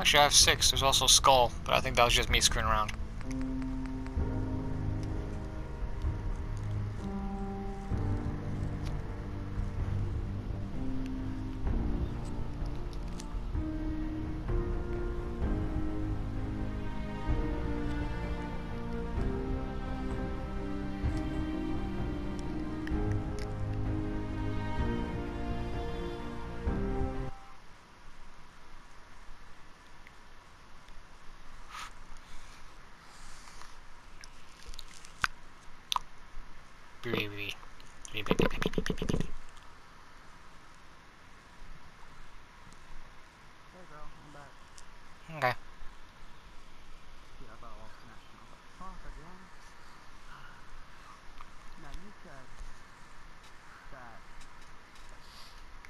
Actually, I have six. There's also Skull, but I think that was just me screwing around.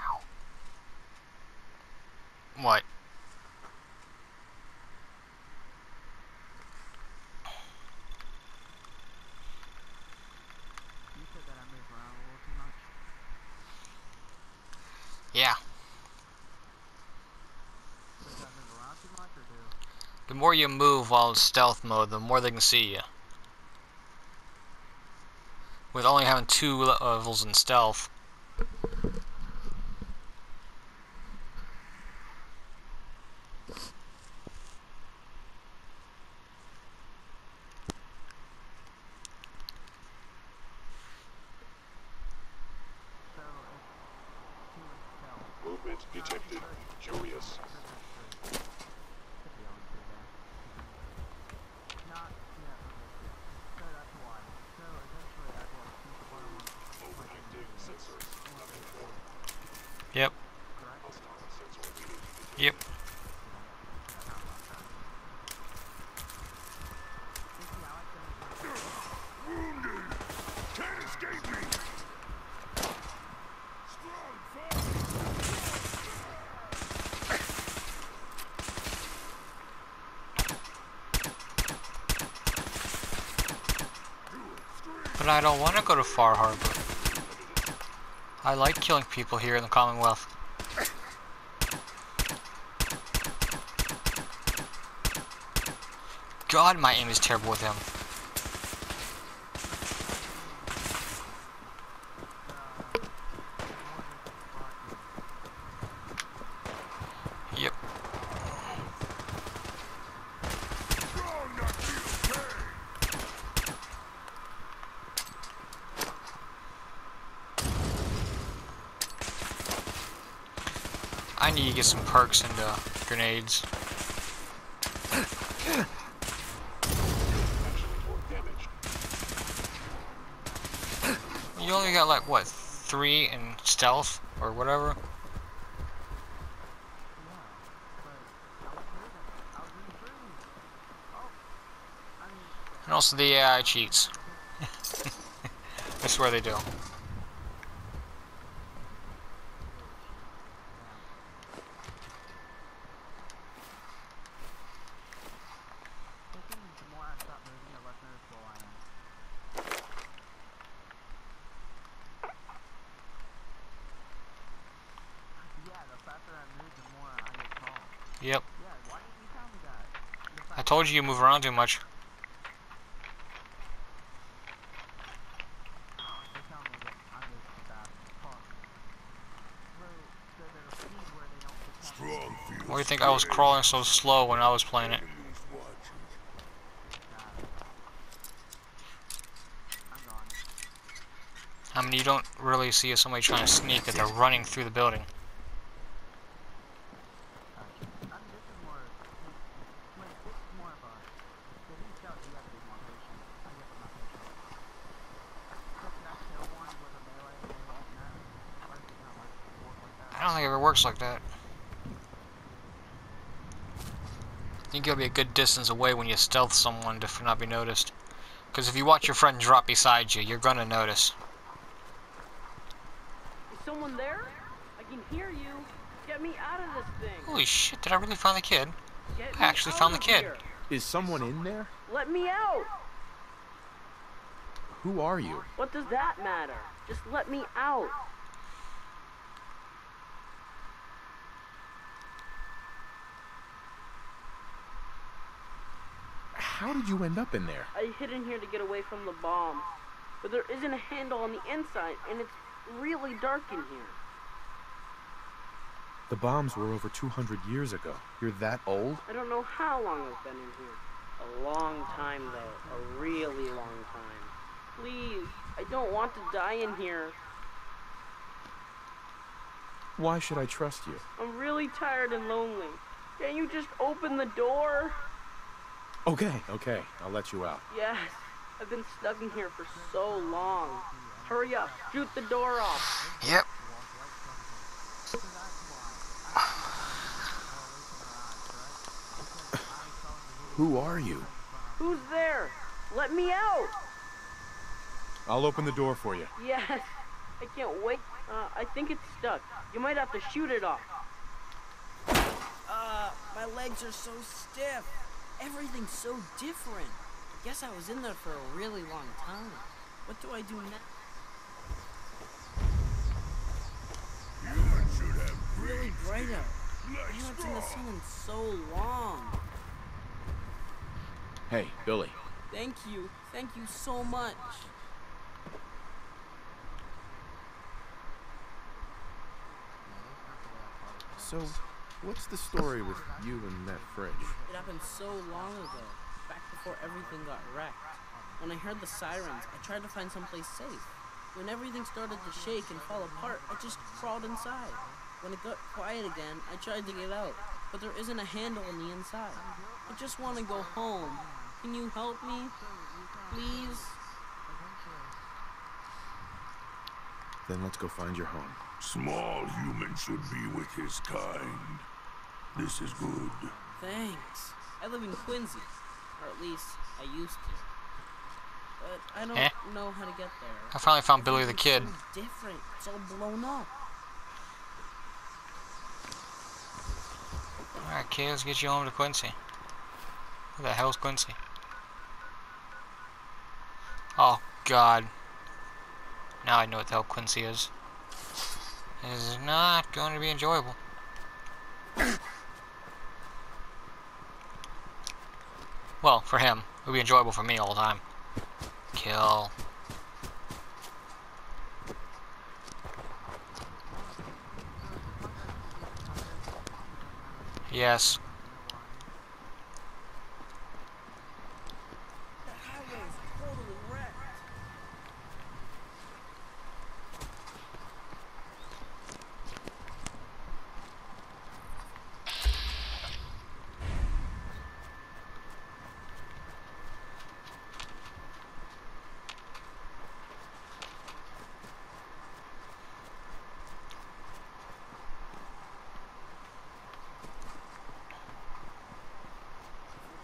Ow. What? you said that I move around a little too much. Yeah. Does that move around too much or do? The more you move while in stealth mode, the more they can see you. With only having two uh, levels in stealth. So it's two in stealth. Movement detected. Curious. Not yet. So that's why. So eventually I'd be able to keep the bottom one. Overactive sensors. Yep. Correct? Hostile sensor reading. Yep. Thinking I like them. Can't escape me! But I don't want to go to Far Harbor. I like killing people here in the Commonwealth. God, my aim is terrible with him. Yep. I need to get some perks uh, grenades. Actually or damaged. You only got like what, three in stealth or whatever? And also the AI cheats. I swear they do. Yep. I told you you move around too much. Why do you think I was crawling so slow when I was playing it? I mean, you don't really see somebody trying to sneak if they're running through the building. I don't think it ever works like that. I think you'll be a good distance away when you stealth someone to not be noticed. Because if you watch your friend drop beside you, you're gonna notice. Is someone there? I can hear you. Get me out of this thing. Holy shit, did I really find the kid? Get I actually found the kid. here. Is someone in there? Let me out. Who are you? What does that matter? Just let me out. How did you end up in there? I hid in here to get away from the bomb. But there isn't a handle on the inside, and it's really dark in here. The bombs were over 200 years ago. You're that old? I don't know how long I've been in here. A long time, though. A really long time. Please, I don't want to die in here. Why should I trust you? I'm really tired and lonely. Can't you just open the door? Okay, okay. I'll let you out. Yes. I've been stuck in here for so long. Hurry up. Shoot the door off. Yep. Who are you? Who's there? Let me out. I'll open the door for you. Yes. I can't wait. Uh, I think it's stuck. You might have to shoot it off. Uh, my legs are so stiff. Everything's so different. I guess I was in there for a really long time. What do I do now? Humans should have Really bright out. I like haven't seen the straw. sun in so long. Hey, Billy. Thank you. Thank you so much. So, what's the story with you and that fridge? It happened so long ago, back before everything got wrecked. When I heard the sirens, I tried to find someplace safe. When everything started to shake and fall apart, I just crawled inside. When it got quiet again, I tried to get out, but there isn't a handle on the inside. I just want to go home. Can you help me? Please? Then let's go find your home. Small human should be with his kind. This is good. Thanks. I live in Quincy. Or at least, I used to. But I don't Eh? know how to get there. I finally found Billy the Everything's Kid. So different. It's all blown up. Alright, kid, let's get you home to Quincy. Who the hell's Quincy? Oh, God. Now I know what the hell Quincy is. This is not going to be enjoyable. Well, for him. It would be enjoyable for me all the time. Kill. Yes. That highway is totally wrecked.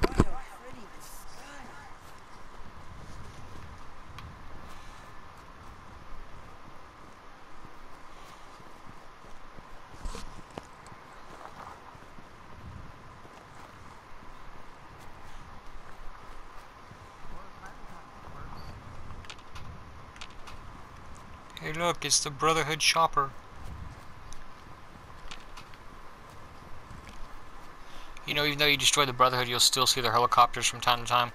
Wow, how pretty the sky is. Hey look, it's the Brotherhood chopper. You know, even though you destroy the Brotherhood, you'll still see their helicopters from time to time.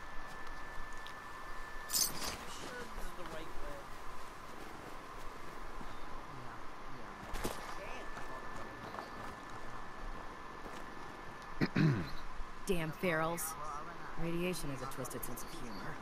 Damn ferals. Radiation has a twisted sense of humor.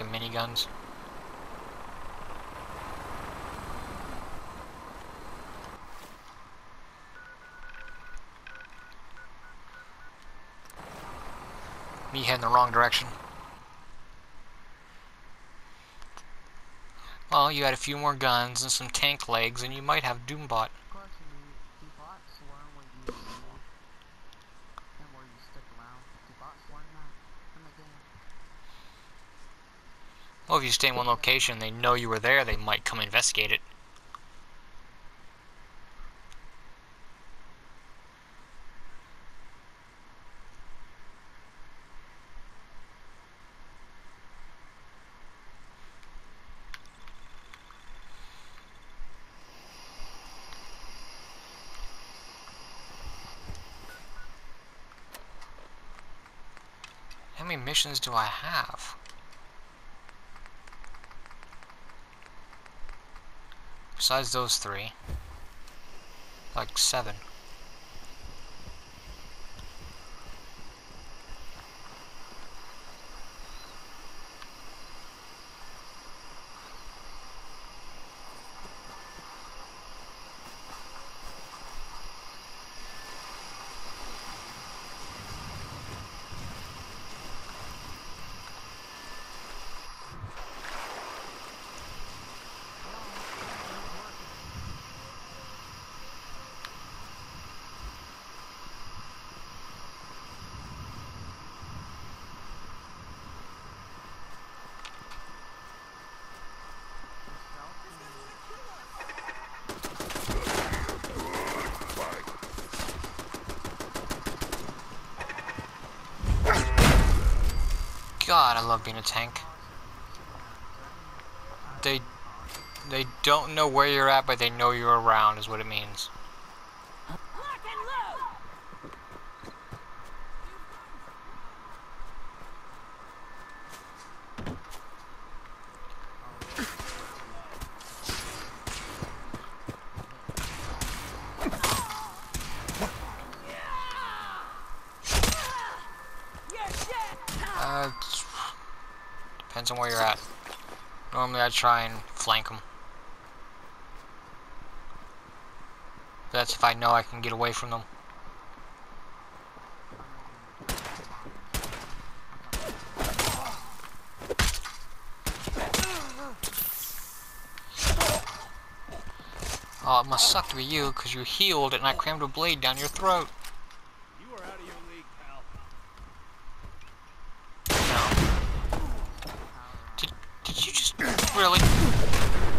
Freaking miniguns. Me heading the wrong direction. Well, you had a few more guns and some tank legs, and you might have Doombot. Well, if you stay in one location, they know you were there, they might come investigate it. How many missions do I have? Besides those three. Like seven. God, I love being a tank. They they don't know where you're at, but they know you're around, is what it means. Uh, it's- depends on where you're at. Normally, I try and flank them. That's if I know I can get away from them. Oh, it must suck to be you, because you healed and I crammed a blade down your throat. You are out of your league, pal. No. Did, did you just... Really?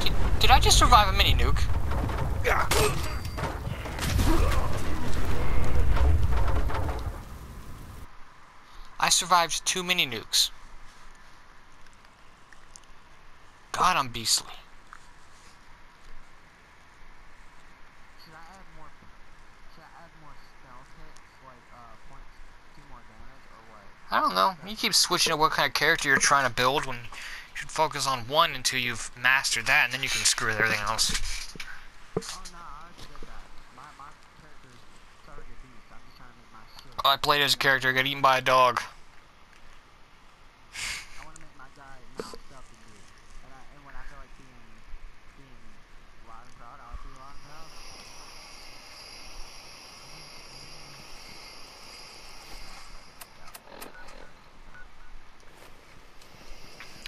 Did, did I just survive a mini nuke? I survived two mini nukes. God, I'm beastly. Should I add more? Should I add more stealth hits, like uh, points, do more damage, or what? I don't know. You keep switching to what kind of character you're trying to build when should focus on one until you've mastered that, and then you can screw with everything else. Oh no, I already did that. My my character is target beast. I'm just trying to make my shit. I played as a character, got eaten by a dog. I want to make my guy moused up and do. And I and when I feel like being being loud and proud, I'll be loud and proud.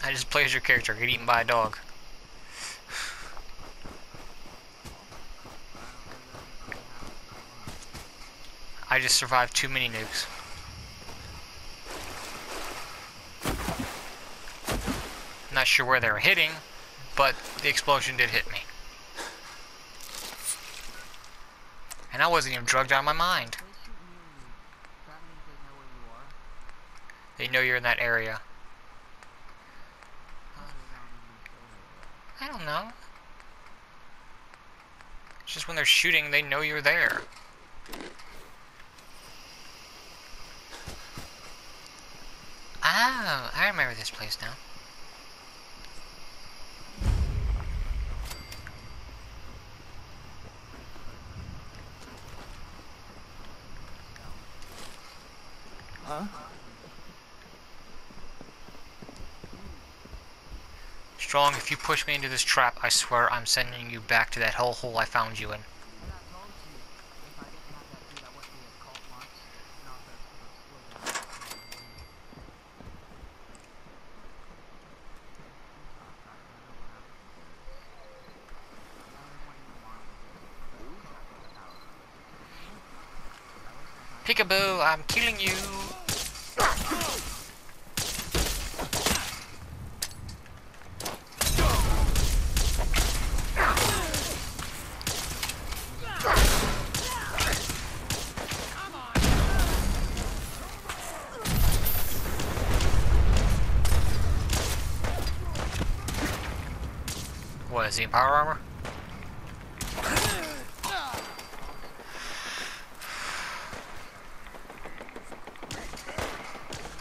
I just play as your character, get eaten by a dog. I just survived too many nukes. Not sure where they were hitting, but the explosion did hit me. And I wasn't even drugged out of my mind. They know you're in that area. How do they know I'm in this area? I don't know. It's just when they're shooting, they know you're there. Oh, I remember this place now. Huh? Strong, if you push me into this trap, I swear I'm sending you back to that hell hole I found you in. And I'm killing you, if I didn't have that dude, I wouldn't be a cult once. No, that's that's split down. Peekaboo, I'm killing you. What is he in power armor?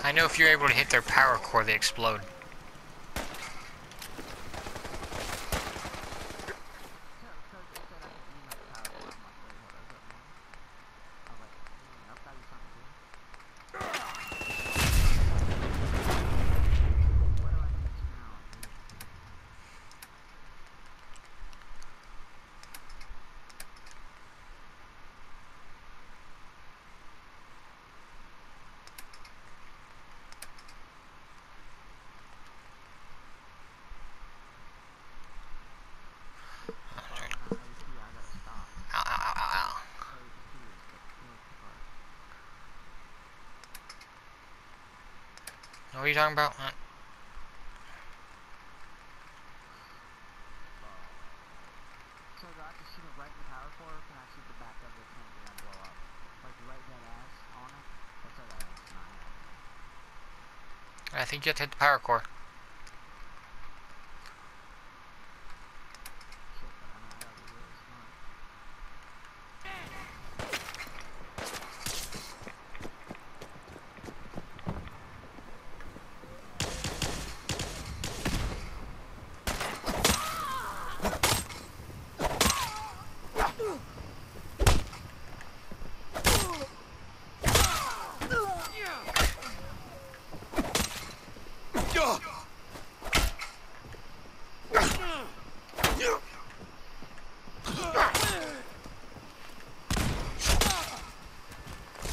I I know if you're able to hit their power core, they explode. Ow, ow, ow, ow, ow. What are you talking about? Uh, So do I have to shoot it right in the power core, or can I shoot the back of the tank and then blow up? Like right dead ass on it? That's what I it's not happening. I think you have to hit the power core. Shit, but I mean, I gotta be really smart.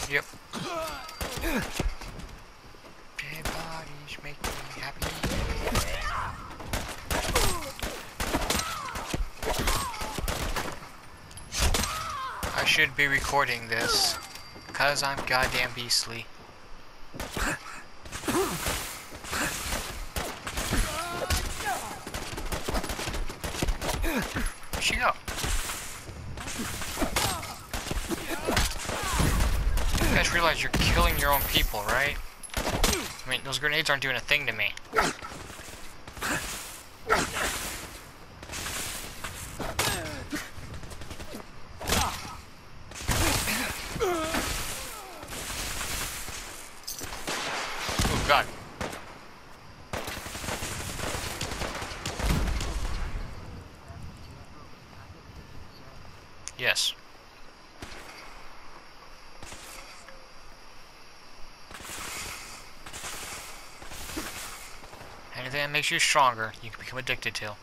Yep. Dead bodies make me happy. I should be recording this, because I'm goddamn beastly. Where'd she go? You guys realize you're killing your own people, right? I mean, those grenades aren't doing a thing to me. Oh god. Yes. Anything that makes you stronger, you can become addicted to.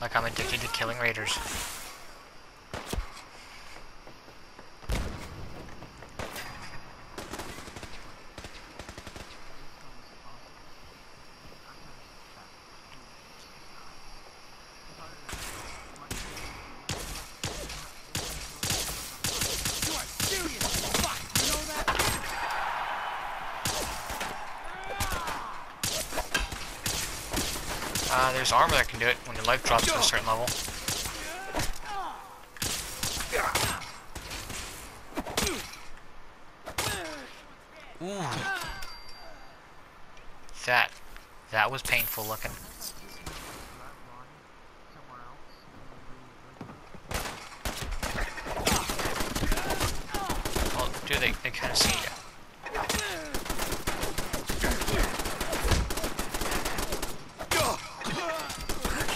Like I'm addicted to killing raiders. You are serious. Fuck. You know that? Uh, there's armor that can do it when your life drops to a certain level. Ooh. That, that was painful looking. Oh, well, do they, they kind of see you.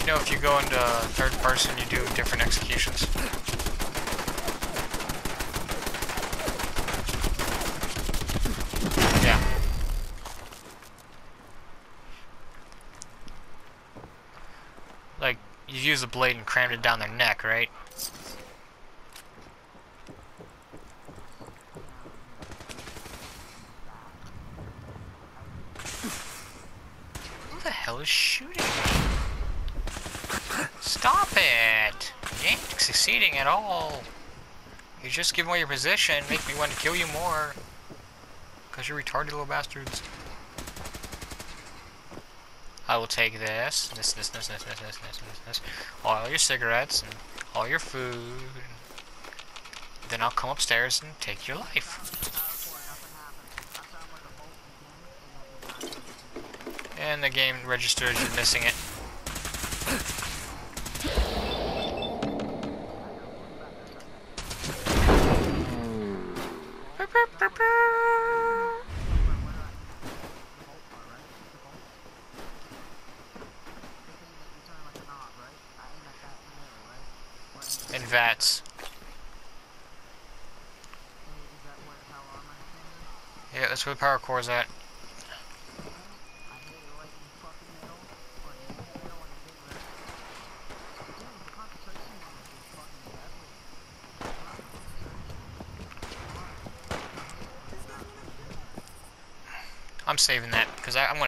You know, if you go into third person, you do different executions. Yeah. Like, you use the blade and crammed it down their neck, right? Who the hell is shooting? Stop it! You ain't succeeding at all. You're just giving away your position, make me want to kill you more. Because you're retarded little bastards. I will take this, this, this, this, this, this, this, this, this, this, all your cigarettes and all your food. Then I'll come upstairs and take your life. And the game registers you're missing it. VATS. Yeah, that's where the power core is at. I'm saving that because I'm gonna.